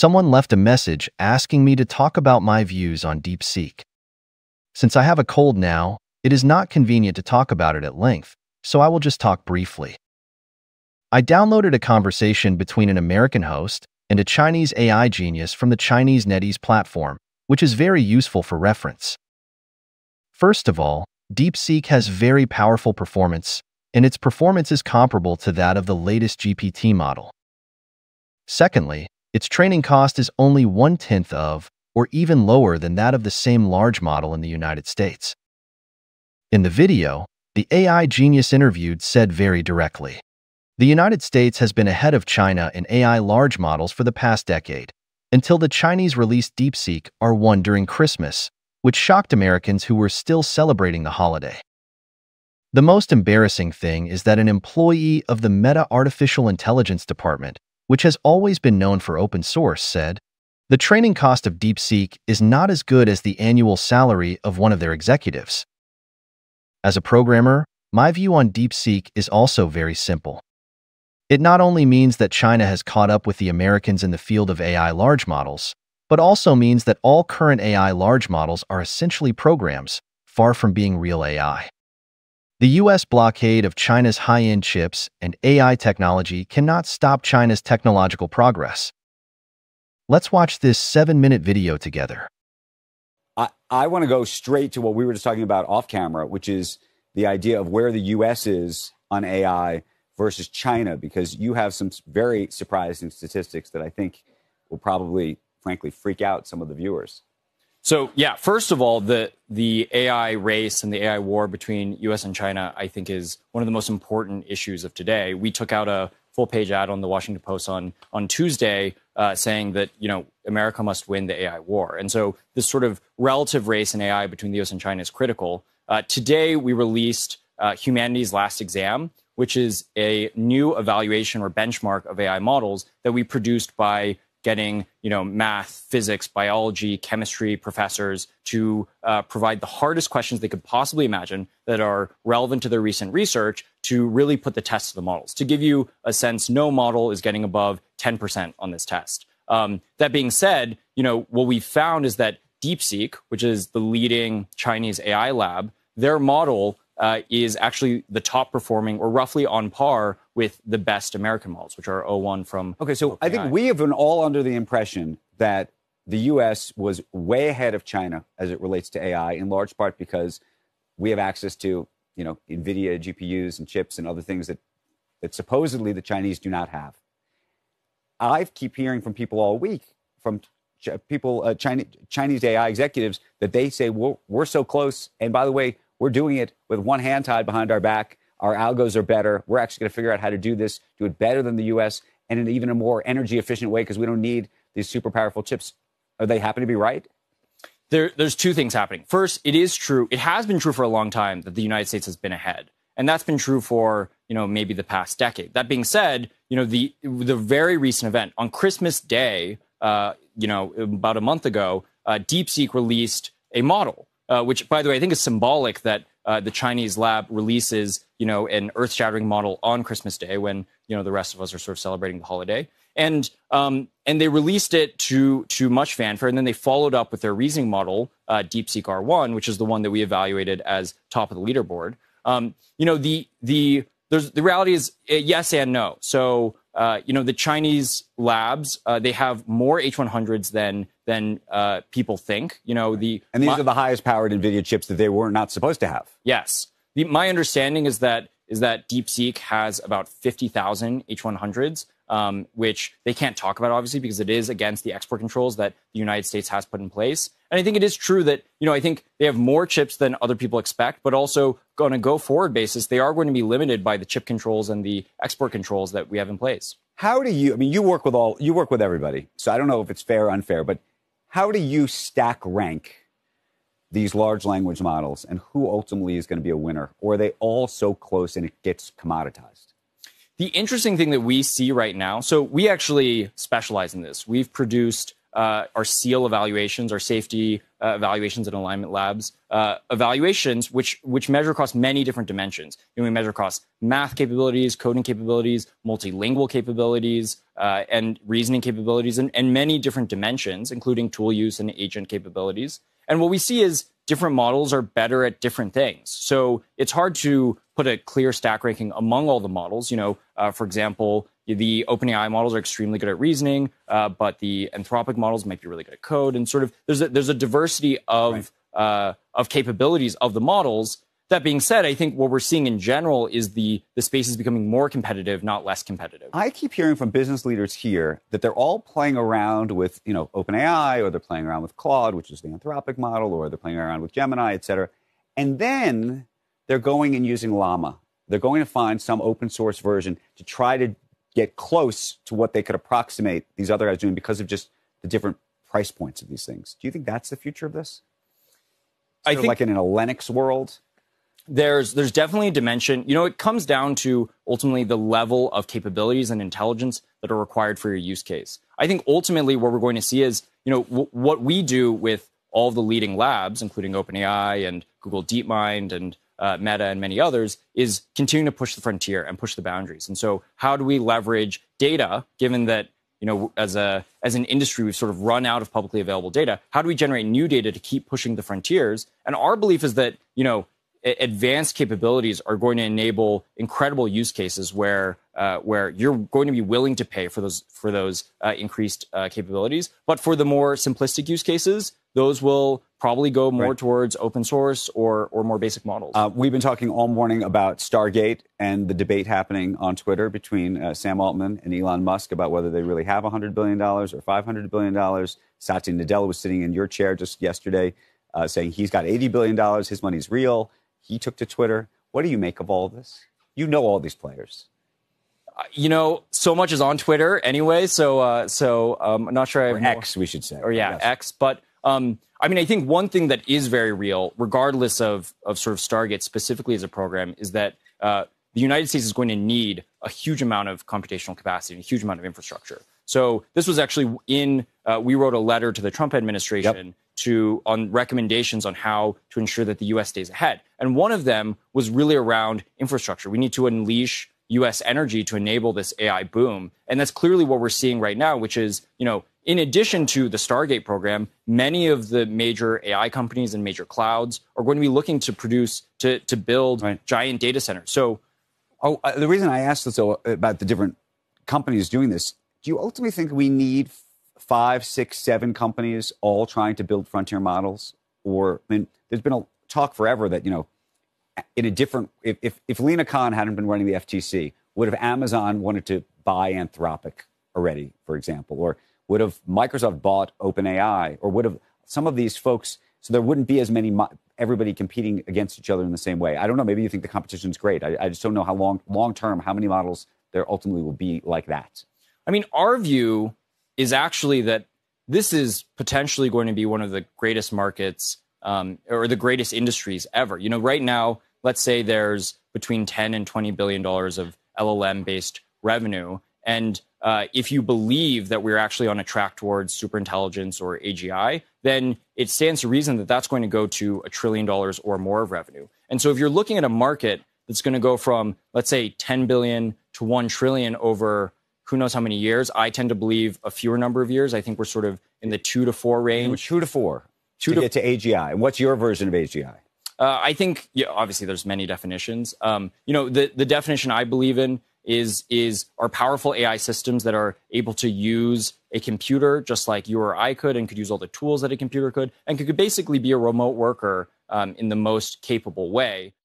someone left a message asking me to talk about my views on DeepSeek. Since I have a cold now, it is not convenient to talk about it at length, so I will just talk briefly. I downloaded a conversation between an American host and a Chinese AI genius from the Chinese NetEase platform, which is very useful for reference. First of all, DeepSeek has very powerful performance, and its performance is comparable to that of the latest GPT model. Secondly, its training cost is only one-tenth of, or even lower than that of the same large model in the United States. In the video, the AI genius interviewed said very directly, the United States has been ahead of China in AI large models for the past decade, until the Chinese released DeepSeek R1 during Christmas, which shocked Americans who were still celebrating the holiday. The most embarrassing thing is that an employee of the Meta Artificial Intelligence Department, which has always been known for open source, said, the training cost of DeepSeek is not as good as the annual salary of one of their executives. As a programmer, my view on DeepSeek is also very simple. It not only means that China has caught up with the Americans in the field of AI large models, but also means that all current AI large models are essentially programs, far from being real AI. The U.S. blockade of China's high-end chips and AI technology cannot stop China's technological progress. Let's watch this seven-minute video together. I, I want to go straight to what we were just talking about off camera, which is the idea of where the U.S. is on AI versus China because you have some very surprising statistics that I think will probably, frankly, freak out some of the viewers. So yeah, first of all, the the AI race and the AI war between U.S. and China, I think, is one of the most important issues of today. We took out a full page ad on the Washington Post on on Tuesday uh, saying that you know America must win the AI war, and so this sort of relative race in AI between the U.S. and China is critical. Uh, today, we released uh, Humanity's Last Exam, which is a new evaluation or benchmark of AI models that we produced by getting you know math, physics, biology, chemistry professors to uh, provide the hardest questions they could possibly imagine that are relevant to their recent research to really put the test to the models. To give you a sense, no model is getting above 10% on this test. Um, that being said, you know what we found is that DeepSeek, which is the leading Chinese AI lab, their model uh, is actually the top performing or roughly on par with the best American models, which are O1 from. Okay, so OpenAI. I think we have been all under the impression that the U.S. was way ahead of China as it relates to AI, in large part because we have access to, you know, NVIDIA GPUs and chips and other things that, that supposedly the Chinese do not have. I keep hearing from people all week, from people, uh, Chinese, Chinese AI executives, that they say, well, we're so close. And by the way, we're doing it with one hand tied behind our back. Our algos are better. We're actually going to figure out how to do this, do it better than the US and in even a more energy efficient way because we don't need these super powerful chips. Are they happen to be right? There, there's two things happening. First, it is true. It has been true for a long time that the United States has been ahead. And that's been true for, you know, maybe the past decade. That being said, you know, the the very recent event on Christmas Day, uh, you know, about a month ago, uh, DeepSeek released a model uh, which, by the way, I think is symbolic that uh, the Chinese lab releases, you know, an earth-shattering model on Christmas Day when you know the rest of us are sort of celebrating the holiday. And um, and they released it to to much fanfare, and then they followed up with their reasoning model, uh, DeepSeek R1, which is the one that we evaluated as top of the leaderboard. Um, you know, the the there's the reality is uh, yes and no. So uh, you know, the Chinese labs, uh, they have more H100s than than uh, people think. You know, the and these my, are the highest powered NVIDIA chips that they were not supposed to have. Yes, the, my understanding is that is that DeepSeek has about fifty thousand H100s um, which they can't talk about, obviously, because it is against the export controls that the United States has put in place. And I think it is true that, you know, I think they have more chips than other people expect, but also on a go forward basis, they are going to be limited by the chip controls and the export controls that we have in place. How do you, I mean, you work with all, you work with everybody. So I don't know if it's fair or unfair, but how do you stack rank these large language models and who ultimately is going to be a winner? Or are they all so close and it gets commoditized? The interesting thing that we see right now, so we actually specialize in this. We've produced uh, our seal evaluations, our safety uh, evaluations and alignment labs, uh, evaluations which which measure across many different dimensions. You know, we measure across math capabilities, coding capabilities, multilingual capabilities, uh, and reasoning capabilities, and, and many different dimensions, including tool use and agent capabilities. And what we see is different models are better at different things. So it's hard to put a clear stack ranking among all the models. You know, uh, for example, the OpenAI models are extremely good at reasoning, uh, but the Anthropic models might be really good at code. And sort of there's a, there's a diversity of right. uh, of capabilities of the models. That being said, I think what we're seeing in general is the the space is becoming more competitive, not less competitive. I keep hearing from business leaders here that they're all playing around with you know OpenAI, or they're playing around with Claude, which is the Anthropic model, or they're playing around with Gemini, et cetera, and then they're going and using Llama. They're going to find some open source version to try to get close to what they could approximate these other guys doing because of just the different price points of these things. Do you think that's the future of this? I think like in a Linux world. There's there's definitely a dimension. You know, it comes down to ultimately the level of capabilities and intelligence that are required for your use case. I think ultimately what we're going to see is, you know, w- what we do with all the leading labs, including OpenAI and Google DeepMind and uh, Meta and many others, is continuing to push the frontier and push the boundaries. And so, how do we leverage data, given that you know, as a as an industry, we've sort of run out of publicly available data. How do we generate new data to keep pushing the frontiers? And our belief is that you know, advanced capabilities are going to enable incredible use cases where uh, where you're going to be willing to pay for those for those uh, increased uh, capabilities. But for the more simplistic use cases, those will probably go more right. towards open source or, or more basic models. Uh, we've been talking all morning about Stargate and the debate happening on Twitter between uh, Sam Altman and Elon Musk about whether they really have $100 billion or $500 billion. Satya Nadella was sitting in your chair just yesterday uh, saying he's got $80 billion, his money's real. He took to Twitter. What do you make of all of this? You know all these players uh, you know, so much is on Twitter anyway. So, uh, so um, I'm not sure. I have or X, we should say. Or yeah, yes. X. But um, I mean, I think one thing that is very real, regardless of, of sort of Stargate specifically as a program, is that uh, the United States is going to need a huge amount of computational capacity and a huge amount of infrastructure. So this was actually in, uh, we wrote a letter to the Trump administration yep. To on recommendations on how to ensure that the U.S. stays ahead. And one of them was really around infrastructure. We need to unleash U.S. energy to enable this AI boom. And that's clearly what we're seeing right now, which is, you know, in addition to the Stargate program, many of the major AI companies and major clouds are going to be looking to produce, to, to build right. giant data centers. So, oh, uh, the reason I asked this about the different companies doing this, do you ultimately think we need five, six, seven companies all trying to build frontier models? Or, I mean, there's been a talk forever that, you know, in a different, if, if, if Lina Khan hadn't been running the FTC, would have Amazon wanted to buy Anthropic already, for example? Or would have Microsoft bought OpenAI, or would have some of these folks, so there wouldn't be as many everybody competing against each other in the same way. I don't know. Maybe you think the competition is great. I, I just don't know how long long term how many models there ultimately will be like that. I mean, our view is actually that this is potentially going to be one of the greatest markets um, or the greatest industries ever. You know, right now, let's say there's between 10 and 20 billion dollars of LLM based revenue, and uh, if you believe that we're actually on a track towards superintelligence or AGI, then it stands to reason that that's going to go to a trillion dollars or more of revenue. And so if you're looking at a market that's going to go from, let's say, 10 billion to 1 trillion over who knows how many years, I tend to believe a fewer number of years. I think we're sort of in the two to four range. Two to four. Two to, to get to AGI. And what's your version of AGI? Uh, I think, yeah, obviously, there's many definitions. Um, you know, the, the definition I believe in is is are powerful AI systems that are able to use a computer just like you or I could, and could use all the tools that a computer could, and could basically be a remote worker um, in the most capable way.